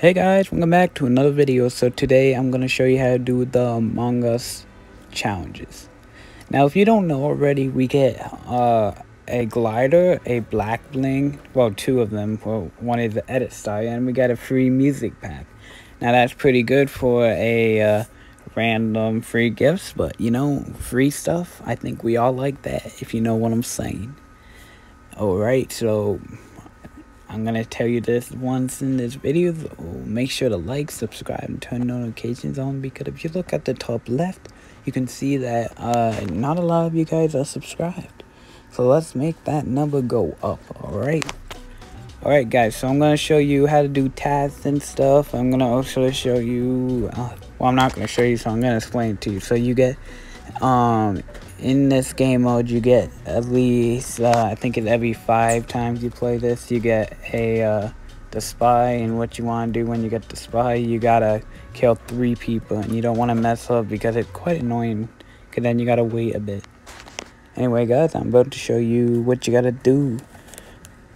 Hey guys, welcome back to another video. So today I'm going to show you how to do the Among Us challenges. Now if you don't know already, we get uh, a glider, a back bling, well two of them, well one is the edit style, and we got a free music pack. Now that's pretty good for a uh, random free gifts, but you know, free stuff, I think we all like that if you know what I'm saying. Alright, so I'm gonna tell you this once in this video. Make sure to like, subscribe, and turn notifications on because if you look at the top left, you can see that uh, not a lot of you guys are subscribed. So let's make that number go up, alright? Alright guys, so I'm gonna show you how to do tasks and stuff. I'm gonna also show you, uh, well I'm not gonna show you, so I'm gonna explain it to you. So you get, um, in this game mode you get at least uh, I think it's every five times you play this you get a uh, the spy and what you want to do when you get the spy you gotta kill three people and you don't want to mess up because it's quite annoying because then you gotta wait a bit. Anyway guys I'm about to show you what you gotta do.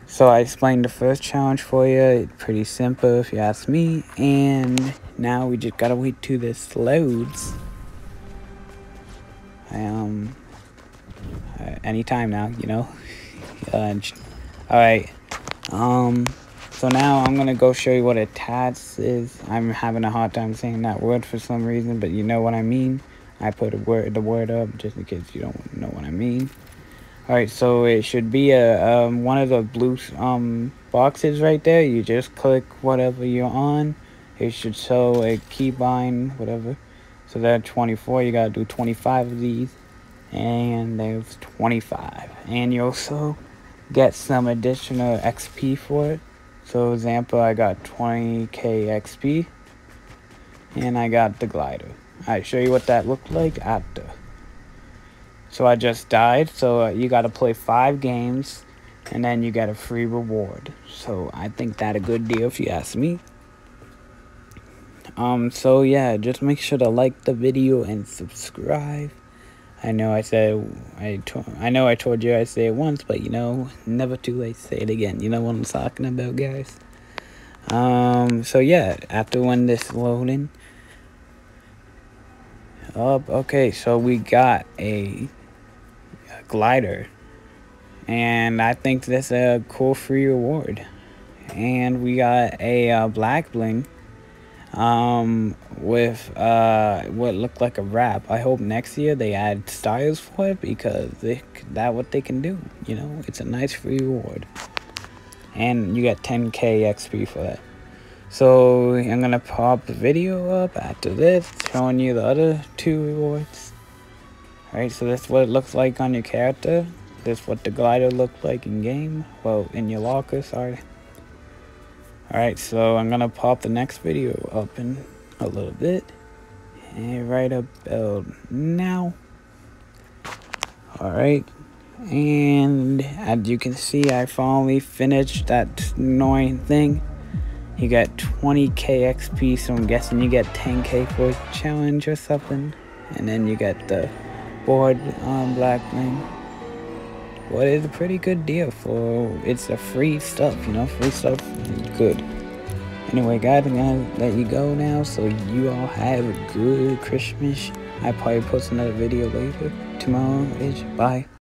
So I explained the first challenge for you it's pretty simple if you ask me and now we just gotta wait till this loads um anytime now you know? Uh, all right um so now i'm gonna go show you what a tats is. I'm having a hard time saying that word for some reason but you know what i mean. I put a word the word up just in case you don't know what i mean. All right so it should be a um, one of the blue um boxes right there. You just click whatever you're on. It should show a keybind whatever so that 24, you gotta do 25 of these. And there's 25. And you also get some additional XP for it. So example, I got 20k XP. And I got the glider. I show you what that looked like after. So I just died. So uh, you gotta play five games. And then you get a free reward. So I think that a good deal if you ask me. Um, so yeah, just make sure to like the video and subscribe. I know I said I I know I told you I say it once, but you know, never too late to say it again. You know what I'm talking about, guys. Um, so yeah, after when this loading up, okay, so we got a, a glider, and I think that's a cool free reward, and we got a uh, back bling um, with uh, what looked like a wrap. I hope next year they add styles for it because they, that what they can do. You know, it's a nice free reward, and you get 10k XP for that. So I'm gonna pop the video up after this, showing you the other two rewards. Alright, so that's what it looks like on your character. That's what the glider looked like in game. Well, in your locker, sorry. Alright, so I'm gonna pop the next video up in a little bit. And right about now. Alright. And as you can see, I finally finished that annoying thing. You got 20k XP, so I'm guessing you get 10k for a challenge or something. And then you get the board um, black thing what is a pretty good deal for it's a free stuff you know free stuff good. Anyway guys i'm gonna let you go now so you all have a good christmas. I probably post another video later. Tomorrow ish bye